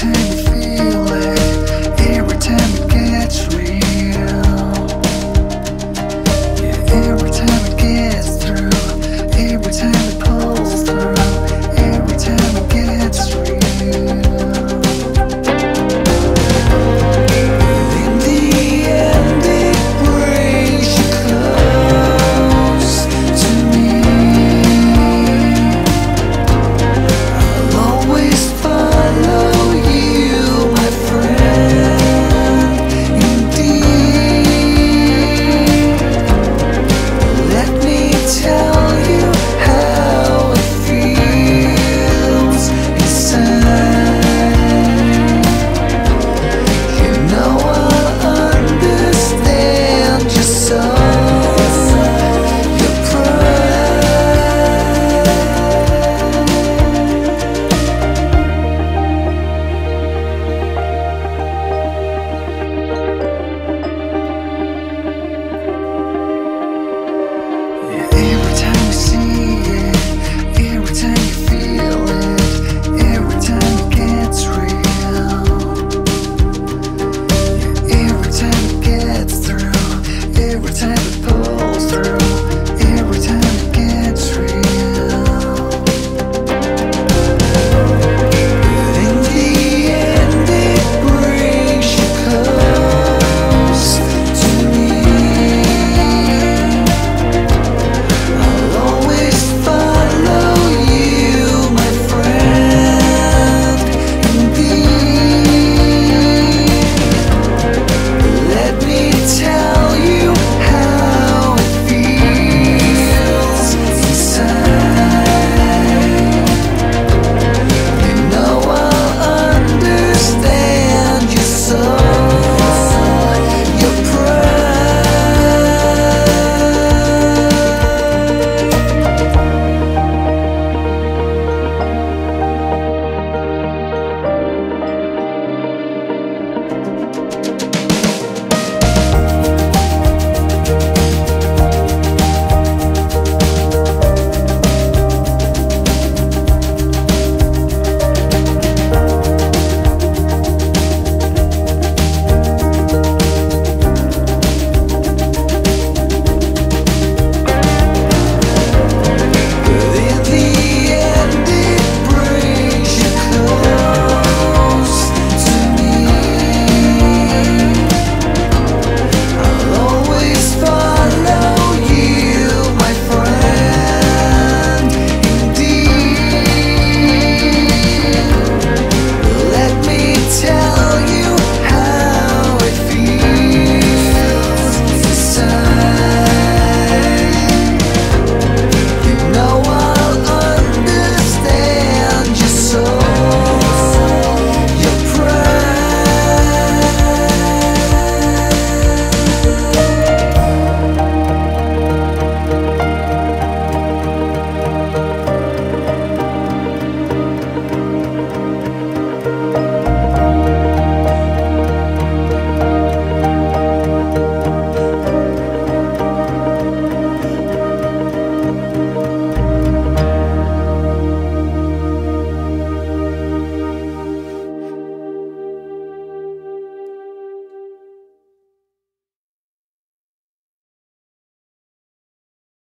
time you feel it, every time